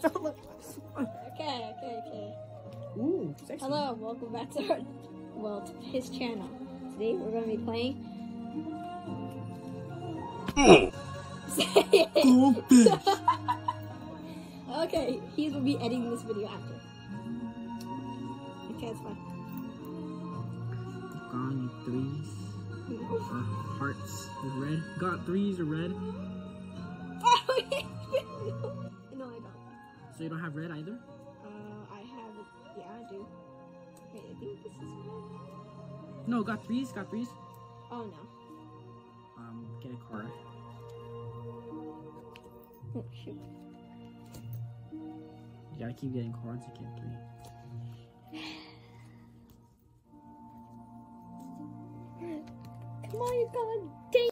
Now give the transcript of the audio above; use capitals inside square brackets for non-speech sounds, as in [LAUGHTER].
Don't look. Okay, okay, okay. Ooh, sexy. Hello, welcome back to our, well, to his channel. Today we're going to be playing. Goldfish. [LAUGHS] okay, he will be editing this video after. Okay, that's fine. Gone threes. Uh, hearts is red. Got threes are red. [LAUGHS] no, I don't. So you don't have red either? Uh, I have. Yeah, I do. Wait, I think this is red. No, got threes, got threes. Oh no. Um, get a card. Oh shoot. You gotta keep getting cards to get three. [LAUGHS] my god, dang